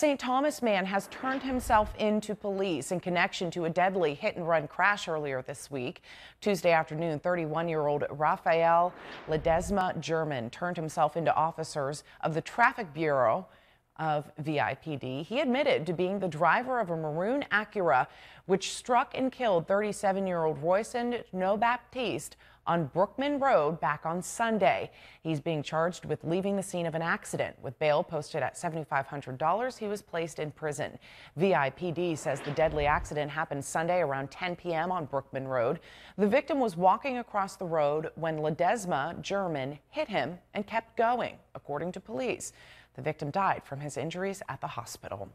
St. Thomas man has turned himself in to police in connection to a deadly hit and run crash earlier this week. Tuesday afternoon, 31 year old Rafael Ledesma German turned himself into officers of the Traffic Bureau of VIPD. He admitted to being the driver of a maroon Acura, which struck and killed 37 year old Royson No Baptiste on Brookman Road back on Sunday. He's being charged with leaving the scene of an accident. With bail posted at $7,500, he was placed in prison. VIPD says the deadly accident happened Sunday around 10 p.m. on Brookman Road. The victim was walking across the road when Ledesma German hit him and kept going, according to police. The victim died from his injuries at the hospital.